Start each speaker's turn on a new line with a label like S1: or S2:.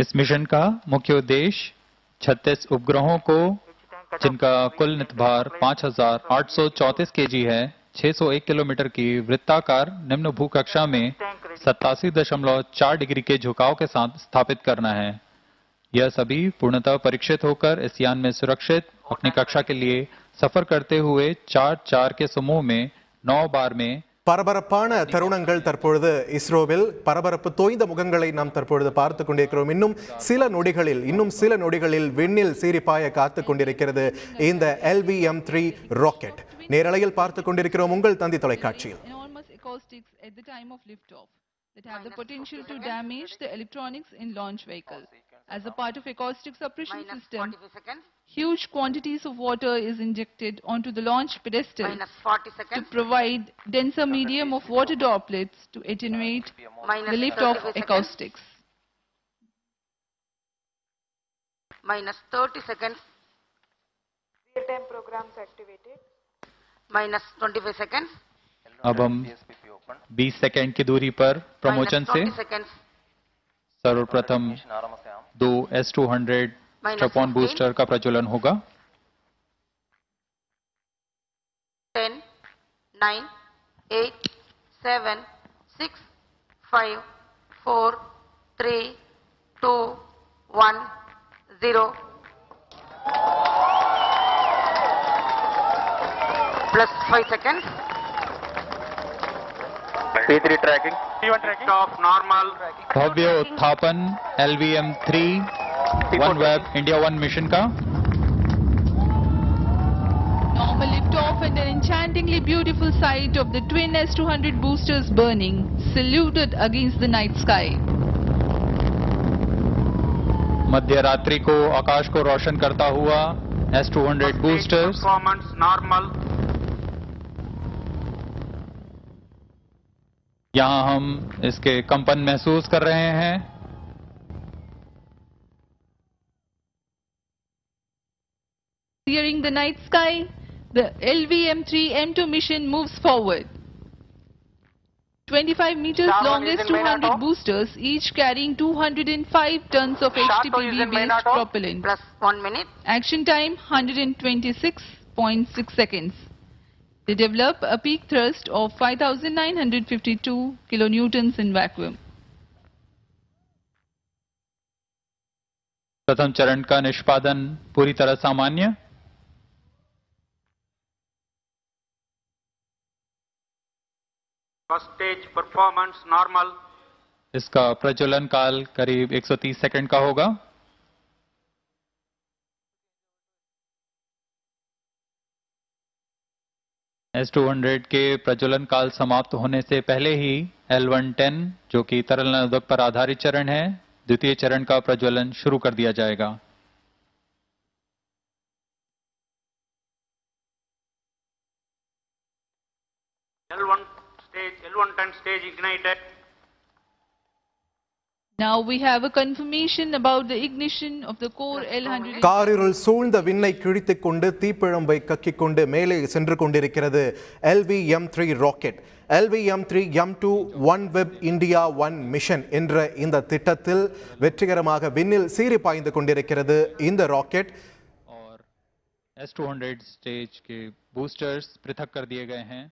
S1: इस मिशन का मुख्य उद्देश्य 36 उपग्रहों को जिनका कुल नितभार 5,834 केजी है 601 किलोमीटर की वृत्ताकार निम्न भू कक्षा में सत्तासी दशमलव चार डिग्री के झुकाव के साथ स्थापित करना है। यह सभी पूर्णतः परीक्षित होकर इस यान में सुरक्षित अपनी कक्षा के लिए सफ़र करते हुए चार चार के समूह में नौ बार में
S2: பரபரப்பான தருணங்கள் தற்பொழுது இஸ்ரோவில். பரபரப்பு தோய்ந்த முகங்களை நாம் தற்பொழுது பார்த்து கொண்டிருக்கிறோம். இன்னும் சில நொடிகளில் இன்னும் சில நொடிகளில் விண்ணில் சீரிப்பாய காத்து கொண்டிருக்கிறது இந்த எல்விஎம் த்ரீ ராக்கெட் நேரலையில் பார்த்து கொண்டிருக்கிறோம் உங்கள் தந்தி தொலைக்காட்சியில்.
S3: That have the potential to damage the electronics in launch vehicles. As a part of acoustic suppression
S4: minus
S3: system,
S4: 45 seconds,
S3: huge quantities of water is injected onto the launch pedestal
S4: minus 40
S3: to
S4: seconds,
S3: provide denser medium of water droplets to attenuate
S4: minus
S3: the liftoff
S4: 35 seconds,
S3: acoustics.
S4: minus 30 seconds,
S5: real-time programs activated.
S4: minus 25 seconds,
S1: अब हम 20 second की दूरी पर प्रमोचन
S4: minus
S1: से
S4: 20 seconds,
S1: सर्वप्रथम दो S
S4: two
S1: hundred
S4: strap-on
S1: booster का प्रज्वलन होगा
S4: 10, 9, 8, 7, 6, 5, 4, 3, 2, 1, 0. Plus 5 seconds.
S6: P3 tracking.
S7: P1 tracking. Off normal.
S1: भव्य उत्थापन LVM three one web India one mission का
S3: Normal liftoff and an enchantingly beautiful sight of the twin S200 boosters burning, saluted against the night sky.
S1: मध्य रात्रि को आकाश को रोशन करता हुआ S two hundred
S7: Stage
S1: boosters
S7: Performance
S1: यहाँ हम इसके कंपन महसूस कर रहे हैं
S3: Clearing the night sky, the LVM-3 M2 mission moves forward. 25 meters
S7: Sharp
S3: long as 200 boosters, each carrying 205 tons of
S7: one
S3: HTPV-based propellant.
S4: Plus 1 minute.
S3: Action time 126.6 seconds. They develop a peak thrust of 5,952 kilonewtons in vacuum.
S1: प्रथम चरण का निष्पादन पूरी तरह सामान्य
S7: First stage performance normal.
S1: इसका प्रज्वलन काल करीब 130 सेकंड का होगा एस टू हंड्रेड के प्रज्वलन काल समाप्त होने से पहले ही एल वन टेन जो कि तरल नोदक पर आधारित चरण है द्वितीय चरण का प्रज्वलन शुरू कर दिया जाएगा
S7: L1 stage, L110 stage ignited.
S3: Now we have a confirmation about the ignition of the core L100.
S2: காரிருள் சூழ்ந்த விண்ணை கிழித்துக் கொண்டு தீப்பிழம்பை கக்கிக் கொண்டு மேலே சென்று கொண்டிருக்கிறது LVM three rocket LVM three M two OneWeb India one mission என்ற இந்த திட்டத்தில் வெற்றிகரமாக விண்ணில் சீறி பாய்ந்து கொண்டிருக்கிறது இந்த ராக்கெட்
S1: और एस टू हंड्रेड स्टेज के बूस्टर्स पृथक कर दिए गए हैं